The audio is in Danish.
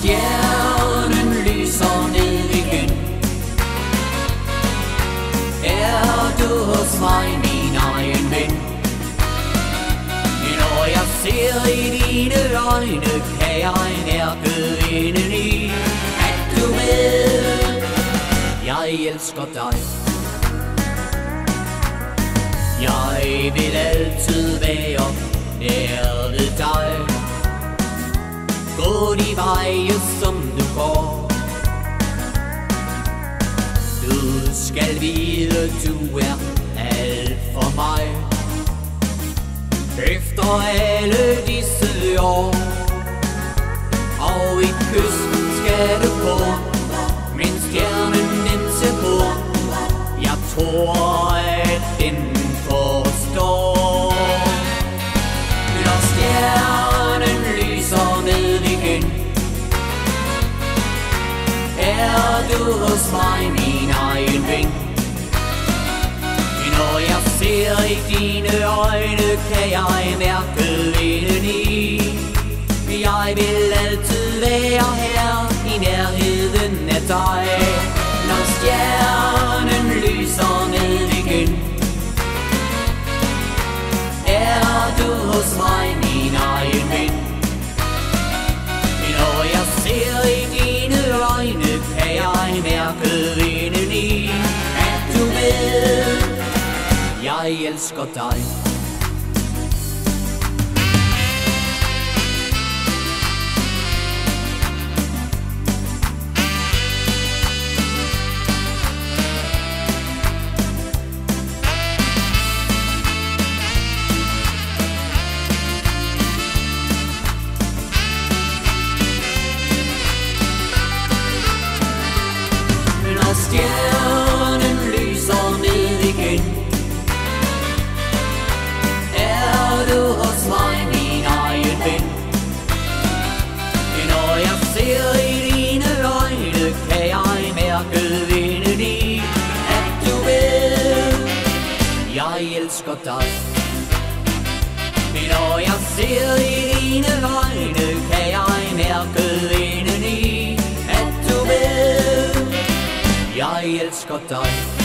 stjernen lyser ned igen Er du hos mig, min egen ven? Når jeg ser i dine øjne, kan jeg mærke indeni At du ved, jeg elsker dig. Jeg vil altid være nær Gå de veje, som du går Du skal vide, du er alt for mig. Efter alle disse år. Og et kys skal du få Men stjernen den ser på Jeg tror, hos mig, min egen ven Når jeg ser i dine øjne, kan jeg mærke vinden i. Jeg vil altid være her i nærheden af dig. Når stjernen jeg elsker dig. Dig. Men Når jeg ser i dine øjne, kan jeg mærke indeni At du ved, jeg elsker dig.